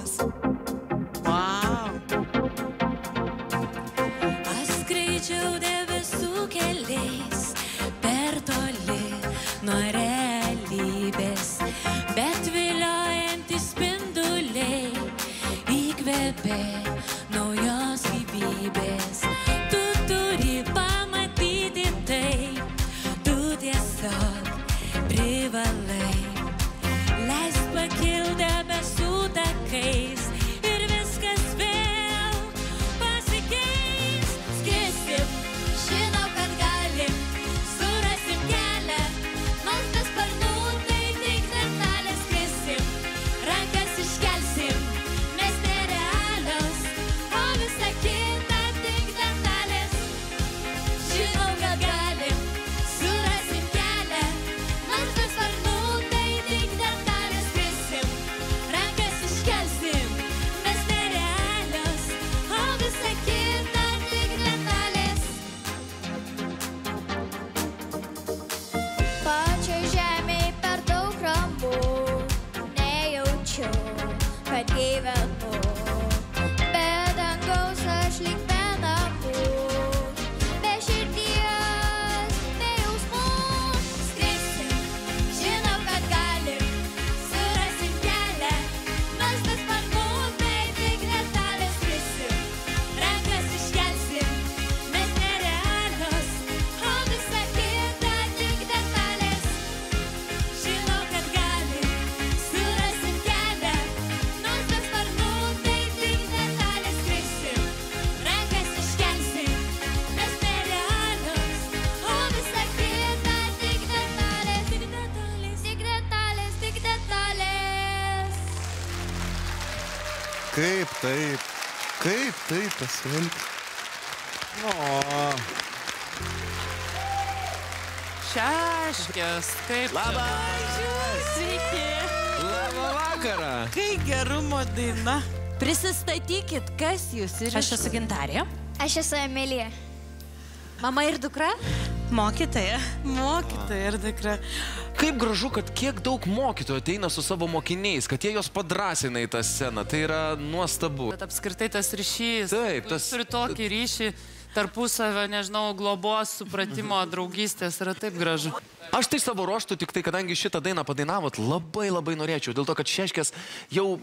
nerealios. Wow. Aš skraidžiau debesų keliais per toli nuo realybės, bet viliojantys spinduliai įkvėpė naujos gyvybės. Kaip taip? Kaip taip pasielgti? Šeškės, kaip Sveiki. Labą vakarą. Kai gerumo daina. Prisistatykit, kas jūs ir Aš esu gintarė. Aš esu Emilija. mama ir dukra. Mokytoja. Mokytoja ir dukra. Kaip gražu, kad kiek daug mokytojų ateina su savo mokiniais, kad jie juos padrasina į tą sceną. Tai yra nuostabu. Bet apskritai tas ryšys. Taip, tas- Turi tokį ryšį tarpusavio, nežinau, globos, supratimo, draugystės. Yra taip gražu. Aš tai savo ruoštų, tik tai kadangi šitą dainą padainavot, labai labai norėčiau. Dėl to, kad Šeškės jau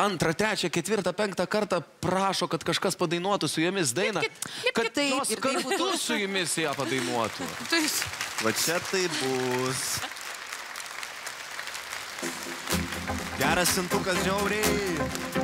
antrą, trečią, ketvirtą, penktą kartą prašo, kad kažkas padainuotų su jomis dainą. Kad taip, jos tai kartu su jumis ją padainuotų. Tai Va čia tai bus. Geras sintukas žiauriai.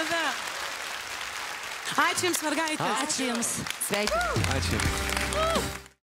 Tave. Ačiū Jums, mergaitė. Ačiū Jums. Sveikinu. Ačiū.